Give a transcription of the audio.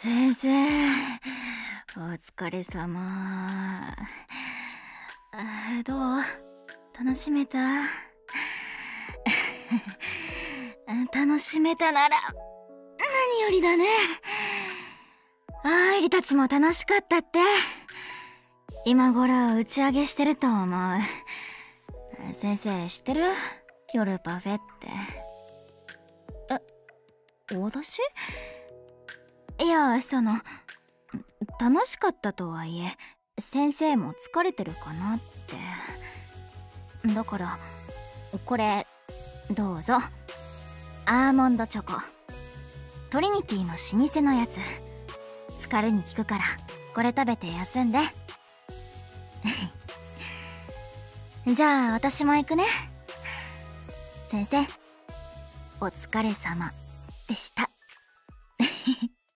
先生お疲れ様。どう？楽しめた？楽しめたなら何よりだね。愛梨たちも楽しかったって。今頃打ち上げしてると思う。先生知ってる？夜パフェって。え私？いやその楽しかったとはいえ先生も疲れてるかなって。だからこれどうぞ。アーモンドチョコ。トリニティの老舗のやつ。疲れに効くからこれ食べて休んで。じゃあ私も行くね。先生お疲れ様でした。